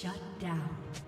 Shut down.